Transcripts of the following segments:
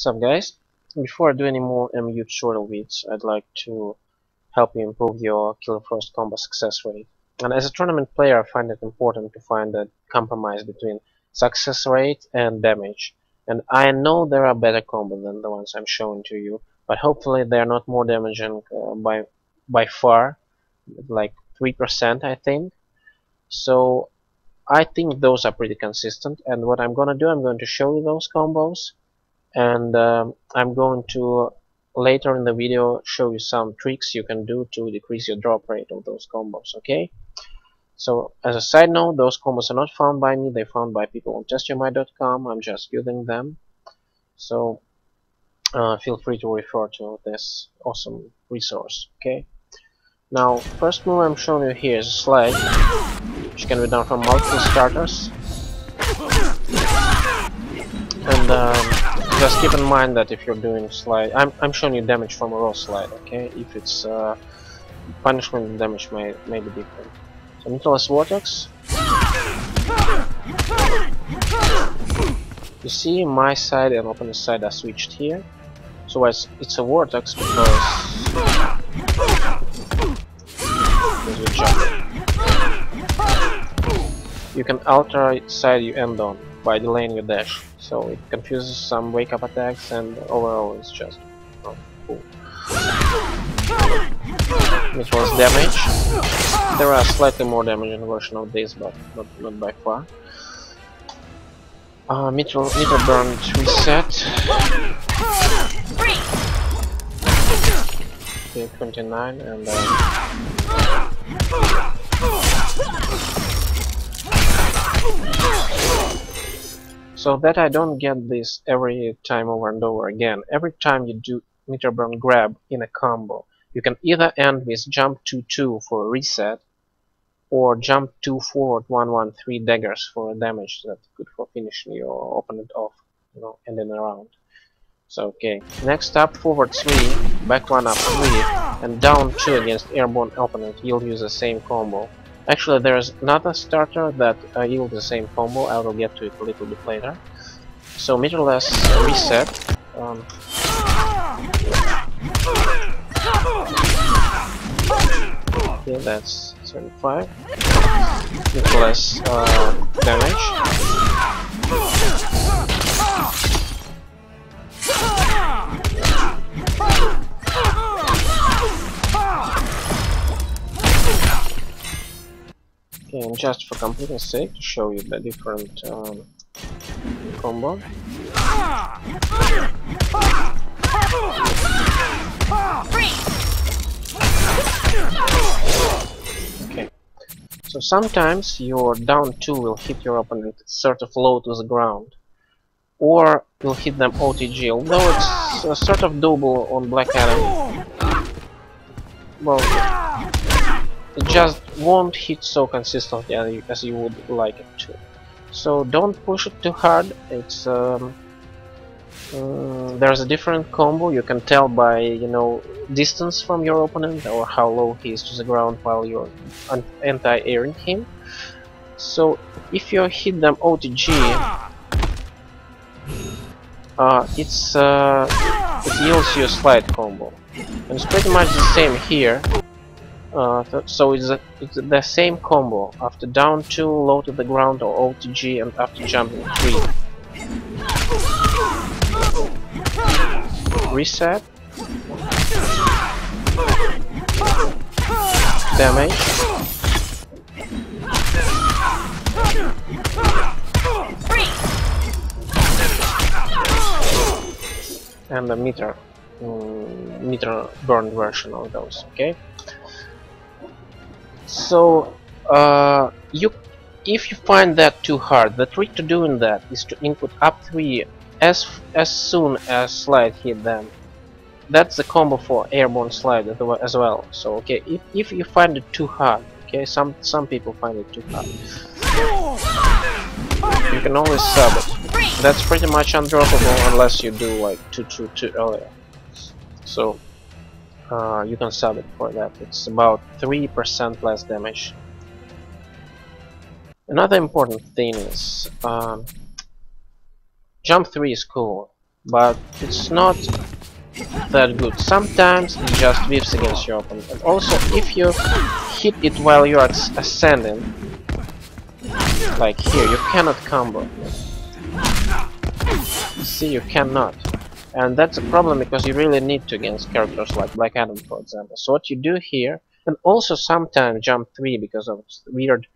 What's up guys? Before I do any more MU tutorial videos, I'd like to help you improve your Killer Frost combo success rate. And as a tournament player, I find it important to find a compromise between success rate and damage. And I know there are better combos than the ones I'm showing to you, but hopefully they're not more damaging uh, by by far, like 3% I think. So I think those are pretty consistent and what I'm gonna do, I'm going to show you those combos and um, I'm going to later in the video show you some tricks you can do to decrease your drop rate of those combos okay? So as a side note those combos are not found by me. They're found by people on testyourmight.com I'm just using them. So uh, feel free to refer to this awesome resource okay? Now first move I'm showing you here is a slide which can be done from multiple starters. And um, just keep in mind that if you're doing slide, I'm, I'm showing you damage from a raw slide, okay? If it's uh, punishment damage may, may be different. So Neutralize Vortex. You see my side and opponent's side are switched here. So it's, it's a Vortex because... You can alter side you end on by delaying your dash so it confuses some wake up attacks and overall it's just oh, cool. This was damage. There are slightly more damaging version of this, but not, not by far. Uh, meter, meter burn reset. Okay, 29 and uh, so that I don't get this every time over and over again. Every time you do meter burn grab in a combo, you can either end with jump 2-2 for a reset, or jump 2 forward 1-1-3 daggers for a damage that's good for finishing your opponent off, you know, ending a round. So okay, next up forward 3, back 1 up 3, and down 2 against airborne opponent, you'll use the same combo. Actually, there's another starter that uh, yields the same combo. I will get to it a little bit later. So meterless reset. Um, okay, that's 75. Meterless uh, damage. And just for completeness sake, to show you the different um, combo. Okay, so sometimes your down 2 will hit your opponent sort of low to the ground, or you'll hit them OTG, although it's sort of double on Black Adam. Well, just won't hit so consistently as you, would like it to. So don't push it too hard. It's um, uh, there's a different combo you can tell by you know distance from your opponent or how low he is to the ground while you're anti-airing him. So if you hit them OTG, uh, it's uh, it yields you a slide combo, and it's pretty much the same here. Uh, so it's, a, it's the same combo after down 2, low to the ground or OTG and after jumping 3. Reset. Damage. And the meter, mm, meter burn version of those, okay? So uh, you, if you find that too hard, the trick to doing that is to input up 3 as as soon as slide hit them. That's the combo for airborne slide as well. So okay, if, if you find it too hard, okay, some some people find it too hard. You can always sub it. That's pretty much undroppable unless you do like 2 2 2 earlier. So uh, you can sub it for that. It's about 3% less damage. Another important thing is um, jump 3 is cool, but it's not that good. Sometimes it just whips against your opponent. And also, if you hit it while you are ascending, like here, you cannot combo. See, you cannot. And that's a problem because you really need to against characters like Black Adam, for example. So what you do here, and also sometimes jump 3 because of weird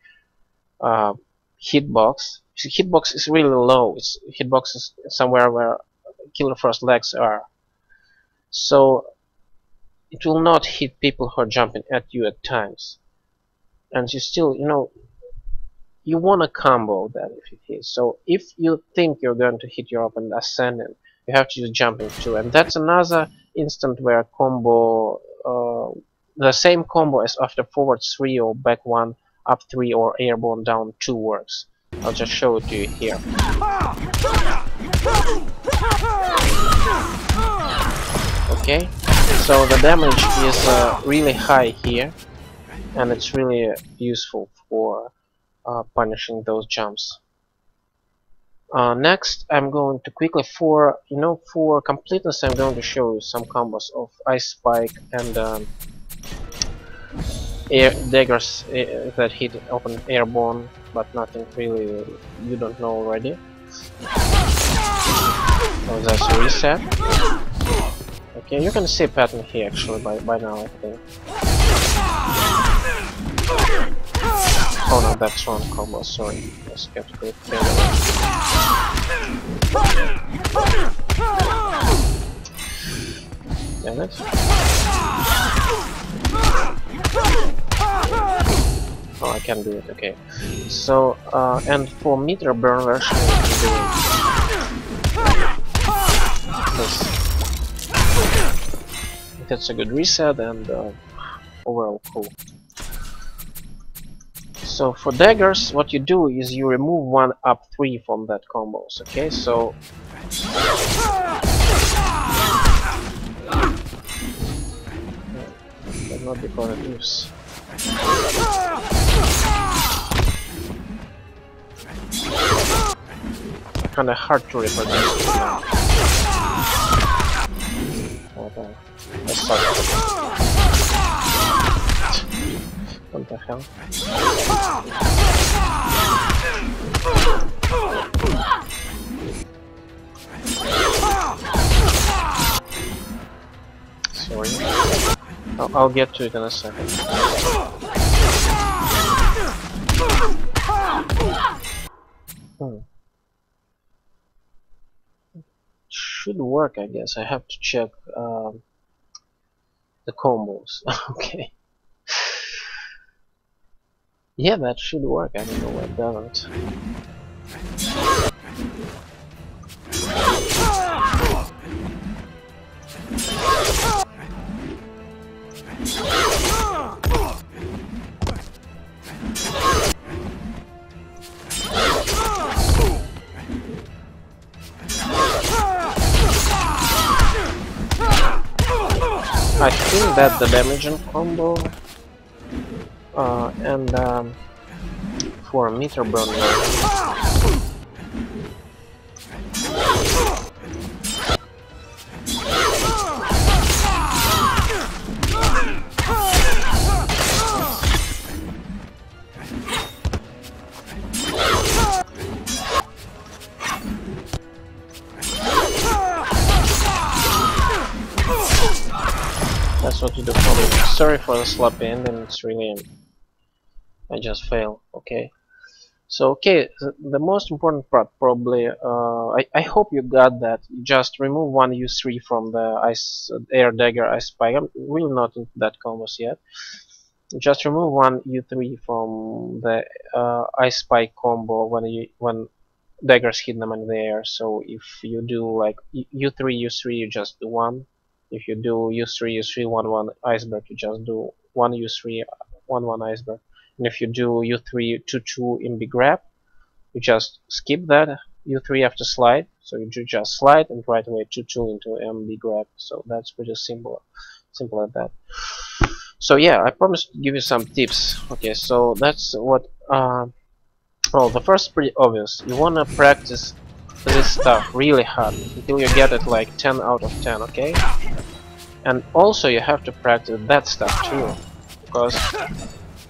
uh, hitbox. Hitbox is really low. It's hitbox is somewhere where Killer Frost legs are. So it will not hit people who are jumping at you at times. And you still, you know, you want to combo that if it hits. So if you think you're going to hit your opponent ascending, you have to use jumping too. And that's another instant where combo, uh, the same combo as after forward 3 or back 1, up 3 or airborne down 2 works. I'll just show it to you here. Okay, so the damage is uh, really high here and it's really useful for uh, punishing those jumps. Uh, next, I'm going to quickly for you know for completeness, I'm going to show you some combos of Ice Spike and um, air daggers uh, that hit open airborne, but nothing really you don't know already. So that's reset. Okay, you can see pattern here actually by by now I think. Oh no, that's one combo, sorry. I skipped good Damn it. Oh, I can do it, okay. So, uh, and for meter burn version, this. That's a good reset and uh, overall cool. So for daggers, what you do is you remove one up three from that combos. Okay, so but not before it moves. Kinda hard to reproduce. Oh, that sucks. Hell? Sorry. I'll, I'll get to it in a second. Hmm. Should work, I guess. I have to check um, the combos. okay. Yeah, that should work. I don't know why it doesn't. I think that the damage and combo uh, and um, for meter burner. That's what you do probably. Sorry for the sloppy ending, it's really I just fail okay? So okay the most important part probably uh, I, I hope you got that. Just remove one u3 from the ice air dagger ice spike. I'm really not into that combos yet. Just remove one u3 from the uh, ice spike combo when you when daggers hit them in the air. So if you do like u3 u3 you just do one. If you do u3 u3 1 1 iceberg you just do one u3 1 1 iceberg and if you do u3 2-2 in big grab you just skip that u3 after slide. So you just slide and right away 2-2 into MB grab. So that's pretty simple simple like that. So yeah I promised to give you some tips. Okay so that's what uh, well the first pretty obvious. You wanna practice this stuff really hard until you get it like 10 out of 10, okay? And also you have to practice that stuff too, because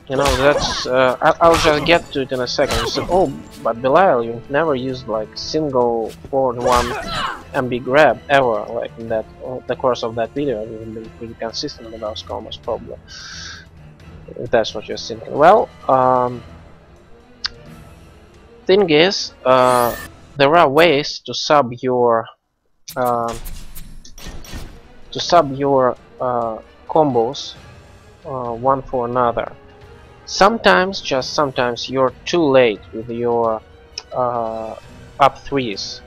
you know that's uh, I will just get to it in a second. Said, oh, but Belial, you've never used like single forward one MB grab ever, like in that uh, the course of that video. You've been pretty consistent with those combos, probably. If that's what you're thinking. Well, um, thing is, uh, there are ways to sub your uh, to sub your uh, combos uh, one for another. Sometimes, just sometimes, you're too late with your uh, up threes,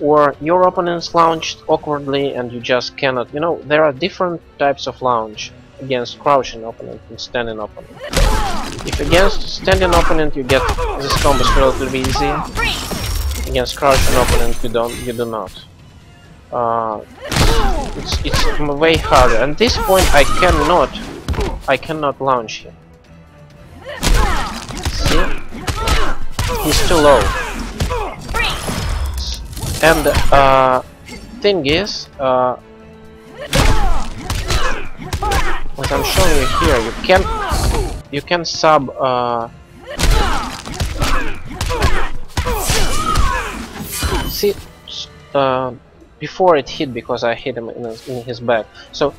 or your opponent's launched awkwardly and you just cannot. You know, there are different types of launch against crouching opponent and standing opponent. If against standing opponent you get this combo relatively easy, against crouching opponent you don't, you do not. Uh, it's it's way harder. At this point I cannot I cannot launch him. He's too low. And uh, thing is, uh, what I'm showing you here, you can you can sub uh, see uh, before it hit because I hit him in his, in his back. So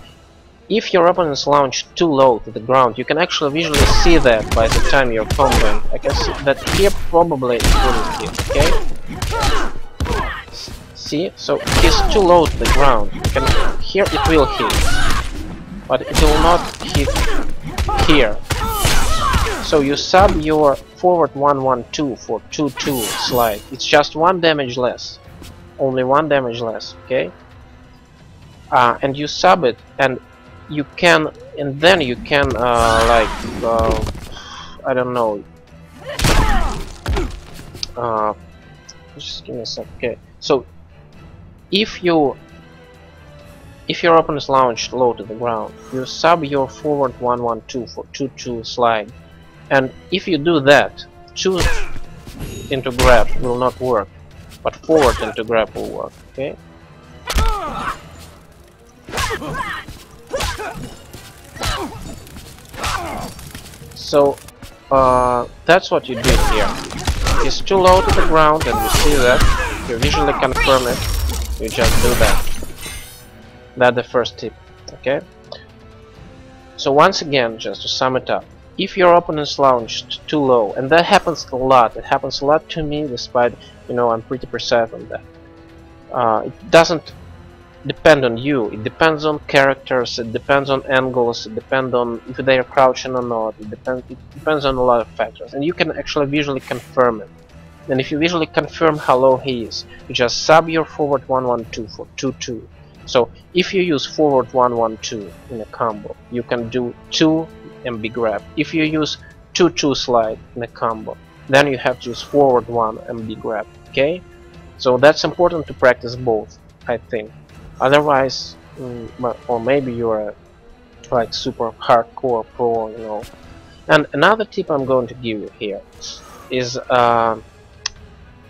if your opponent's launch too low to the ground, you can actually visually see that by the time you're comboing. I can see that here probably it wouldn't hit, okay? See? So he's too low to the ground. You can here it will hit. But it will not hit here. So you sub your forward 112 for 2-2 slide. It's just one damage less. Only one damage less, okay? Uh, and you sub it and you can and then you can uh, like uh, I don't know. Uh, just give me a sec okay. So if you if your opponent is launched low to the ground you sub your forward 112 for 2-2 slide. And if you do that 2 into grab will not work but forward into grab will work okay so uh, that's what you did here. It's too low to the ground and you see that. You visually confirm it. You just do that. That's the first tip. Okay? So once again, just to sum it up, if your opponent's launched too low, and that happens a lot, it happens a lot to me despite, you know, I'm pretty precise on that. Uh, it doesn't depend on you. It depends on characters, it depends on angles, it depends on if they are crouching or not, it depends, it depends on a lot of factors. And you can actually visually confirm it. And if you visually confirm how low he is, you just sub your forward 112 for 2-2. So if you use forward 112 in a combo, you can do 2 MB grab. If you use 2-2 slide in a combo, then you have to use forward 1 MB grab. Okay? So that's important to practice both, I think. Otherwise, mm, or maybe you're like super hardcore pro, you know. And another tip I'm going to give you here is uh,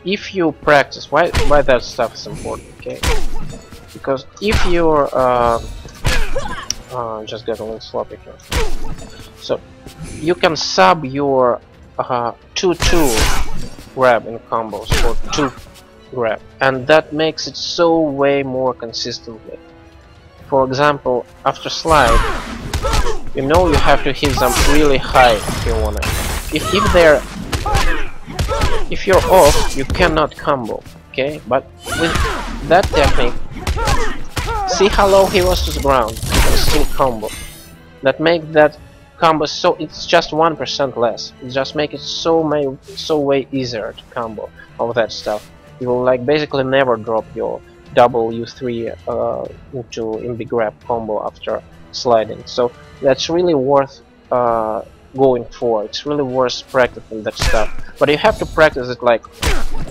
if you practice, why why that stuff is important, okay? Because if you're uh, uh, just get a little sloppy here. So you can sub your 2-2 uh, grab in combos or 2 grab. And that makes it so way more consistently for example after slide you know you have to hit them really high if you wanna. If, if they're if you're off you cannot combo okay? But with that technique see how low he was to the ground still combo. That make that combo so it's just one percent less. It just make it so may so way easier to combo all that stuff you will like basically never drop your double U3 uh, into MB grab combo after sliding. So that's really worth uh, going for. It's really worth practicing that stuff. But you have to practice it like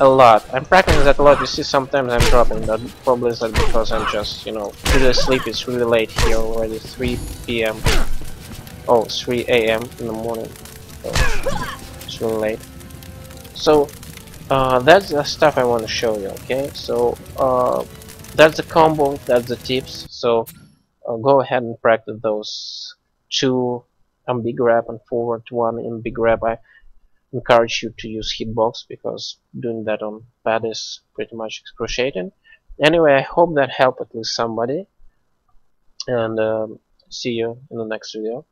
a lot. I'm practicing that a lot. You see, sometimes I'm dropping that. Probably is that because I'm just, you know, really sleep. It's really late here already. 3 p.m. Oh, 3 a.m. in the morning. So it's really late. So uh, that's the stuff I want to show you okay? So uh, that's the combo that's the tips. So uh, go ahead and practice those two MB grab and forward one MB grab. I encourage you to use hitbox because doing that on pad is pretty much excruciating. Anyway I hope that helped at least somebody. And um, see you in the next video